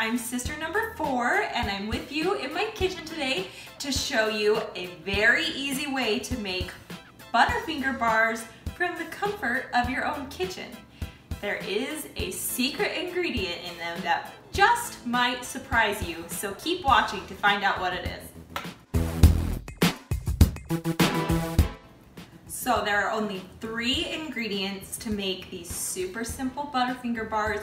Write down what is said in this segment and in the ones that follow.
I'm sister number four and I'm with you in my kitchen today to show you a very easy way to make Butterfinger bars from the comfort of your own kitchen. There is a secret ingredient in them that just might surprise you, so keep watching to find out what it is. So there are only three ingredients to make these super simple Butterfinger bars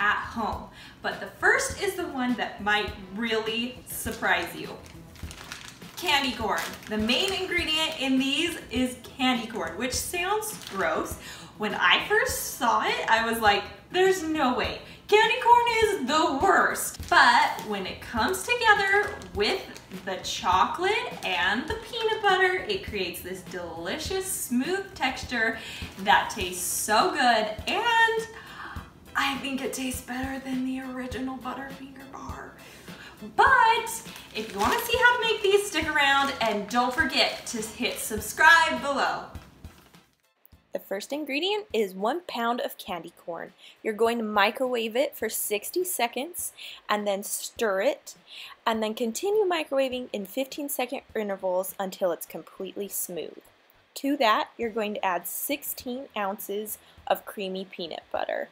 at home. But the first is the one that might really surprise you. Candy corn. The main ingredient in these is candy corn, which sounds gross. When I first saw it, I was like, there's no way. Candy corn is the worst. But when it comes together with the chocolate and the peanut butter, it creates this delicious smooth texture that tastes so good and I think it tastes better than the original Butterfinger bar. But if you wanna see how to make these, stick around and don't forget to hit subscribe below. The first ingredient is one pound of candy corn. You're going to microwave it for 60 seconds and then stir it and then continue microwaving in 15 second intervals until it's completely smooth. To that, you're going to add 16 ounces of creamy peanut butter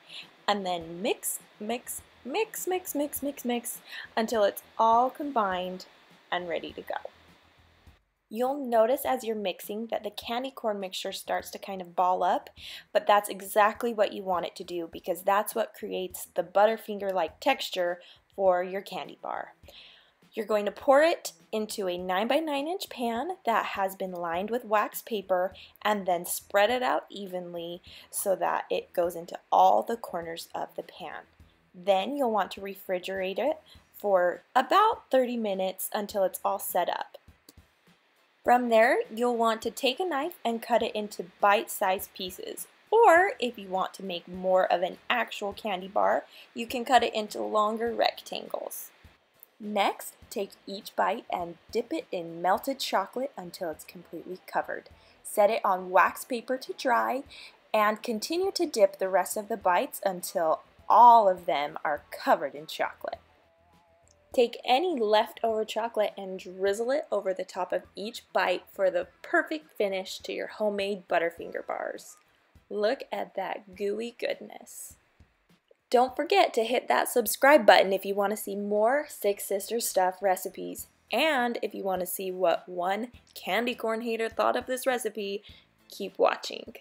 and then mix, mix, mix, mix, mix, mix, mix until it's all combined and ready to go. You'll notice as you're mixing that the candy corn mixture starts to kind of ball up, but that's exactly what you want it to do because that's what creates the Butterfinger-like texture for your candy bar. You're going to pour it into a 9 by 9 inch pan that has been lined with wax paper and then spread it out evenly so that it goes into all the corners of the pan. Then you'll want to refrigerate it for about 30 minutes until it's all set up. From there, you'll want to take a knife and cut it into bite-sized pieces. Or if you want to make more of an actual candy bar, you can cut it into longer rectangles. Next, take each bite and dip it in melted chocolate until it's completely covered. Set it on wax paper to dry and continue to dip the rest of the bites until all of them are covered in chocolate. Take any leftover chocolate and drizzle it over the top of each bite for the perfect finish to your homemade Butterfinger bars. Look at that gooey goodness. Don't forget to hit that subscribe button if you want to see more Six Sisters Stuff recipes. And if you want to see what one candy corn hater thought of this recipe, keep watching.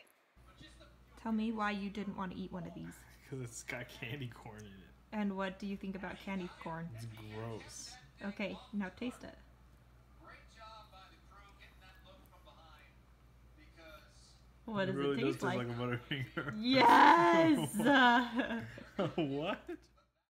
Tell me why you didn't want to eat one of these. Because it's got candy corn in it. And what do you think about candy corn? It's gross. Okay, now taste it. What does it, really it taste does like? taste like a Butterfinger. Yes! what?